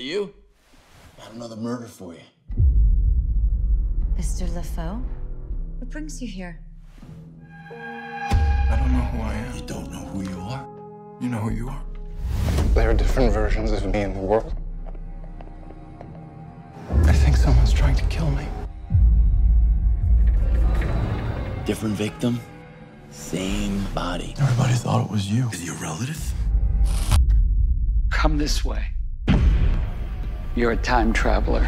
That you? Got another murder for you. Mr. Lefaux? What brings you here? I don't know who I am. You don't know who you are? You know who you are. There are different versions of me in the world. I think someone's trying to kill me. Different victim, same body. Everybody thought it was you. Is he a relative? Come this way. You're a time traveler.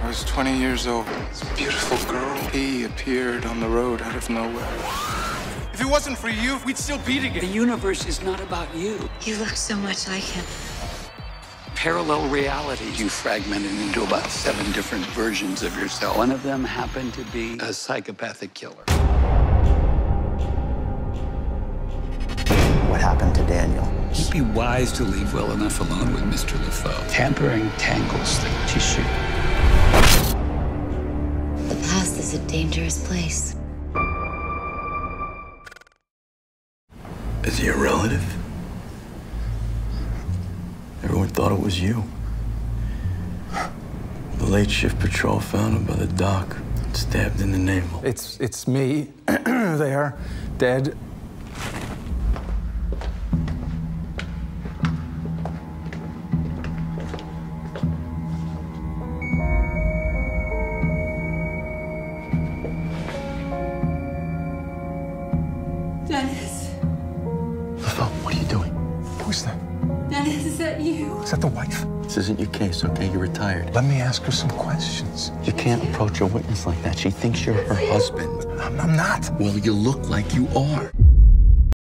I was 20 years old. This beautiful girl. He appeared on the road out of nowhere. If it wasn't for you, we'd still be together. The universe is not about you. You look so much like him. Parallel realities. You fragmented into about seven different versions of yourself. One of them happened to be a psychopathic killer. Be wise to leave well enough alone with Mr. Lefaux. Tampering tangles the tissue. The past is a dangerous place. Is he a relative? Everyone thought it was you. The late shift patrol found him by the dock, stabbed in the navel. It's it's me there, dead. Who's that? Dennis, is that you? Is that the wife? This isn't your case, okay? You're retired. Let me ask her some questions. You can't approach a witness like that. She thinks you're her husband. I'm, I'm not. Well, you look like you are.